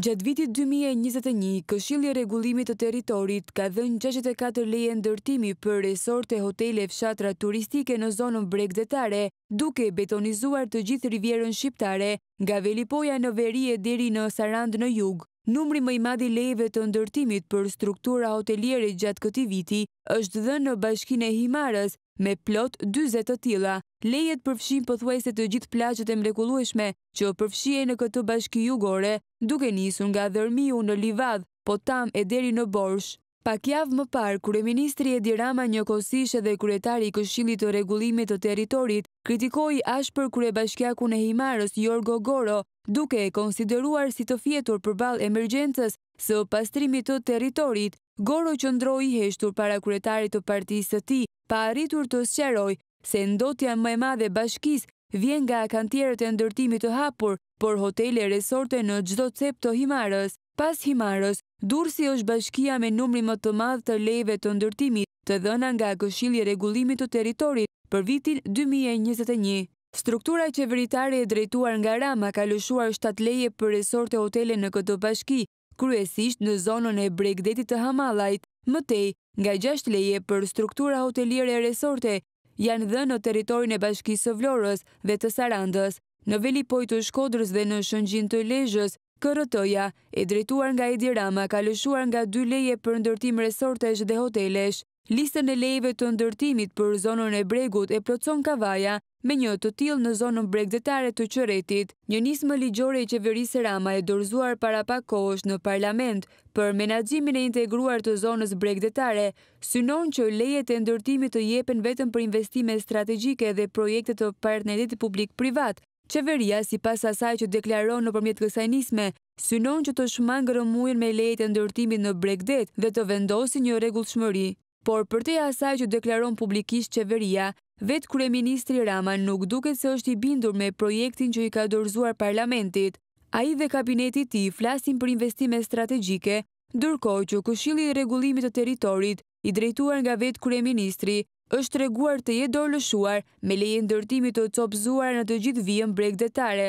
Gjatë vitit dy mijë e njëzet e një, Këshilli i Rregullimit të Territorit ka dhënë gjashtëdhjetë e katër leje ndërtimi për resorte, hotele e fshatra turistike në zonën bregdetare, duke betonizuar të gjithë Rivierën Shqiptare, nga Velipoja në veri e deri në Sarandë në jug. Numri më i madh i lejeve të ndërtimit për struktura hoteliere gjatë këtij viti është dhënë në bashkinë e Himarës, me plot dyzet të tilla. Lejet përfshijnë pothuajse të gjithë plazhet e mrekullueshme që përfshihen në këtë bashki jugore, duke nisur nga Dhërmiu në Livadh, Potam e deri në Borsh. Pak javë më parë, kryeministri Edi Rama njëkohësisht edhe kryetari i Këshillit të Rregullimit të Territorit, kritikoi ashpër kryebashkiakun e Himarës, Jorgo Goro, duke e konsideruar si të fjetur përballë emergjencës së pastrimit të territorit. Goro qëndroi i heshtur para kryetarit të partisë së tij, pa arritur të sqarojë se ndotja më e madhe e bashkisë vjen nga kantierët e ndërtimit të hapur për hotele e resorte në çdo cep të Himarës. Pas Himarës, Durrësi është bashkia me numrin më të madh të lejeve të ndërtimit të dhëna nga Këshilli i Rregullimit të Territorit për vitin dy mijë e njëzet e një. Struktura qeveritare e drejtuar nga Rama ka lëshuar shtatë leje për resorte-hotele në këtë bashki, kryesisht në zonën e bregdetit të Hamallajt, më tej, nga gjashtë leje për struktura hoteliere-resorte janë dhënë në territorin e Bashkisë së Vlorës dhe të Sarandës, në Velipojë të Shkodrës dhe në Shëngjin të Lezhës, KRRT-ja, e drejtuar nga Edi Rama ka lëshuar nga dy leje për ndërtim resortesh dhe hotelesh. Listën e lejeve të ndërtimit për zonën e Bregut e plotëson Kavaja me një të tillë në zonën bregdetare të Qerretit. Një nismë ligjore e qeverisë Rama e dorëzuar para pak kohësh në Parlament, për menaxhimin e integruar të zonës bregdetare, synon që lejet e ndërtimit të jepen vetëm për investime strategjike dhe projekte të partneritetit publik-privat, qeveria, sipas asaj që deklaron nëpërmjet kësaj nisme, synon që të shmangë rrëmujën me lejet e ndërtimit në bregdet dhe të vendosë një rregullshmëri. Por përtej asaj që deklaron publikisht qeveria, vetë kryeministri Rama nuk duket se është i bindur me projektin që i ka dorëzuar parlamentit. Ai dhe kabineti i tij flasin për investime strategjike, Ndërkohë që Këshilli i Rregullimit të Territorit, i drejtuar nga vetë kryeministri, është treguar të jetë dorëlëshuar me leje ndërtimi të copëzuara në të gjithë vijën bregdetare.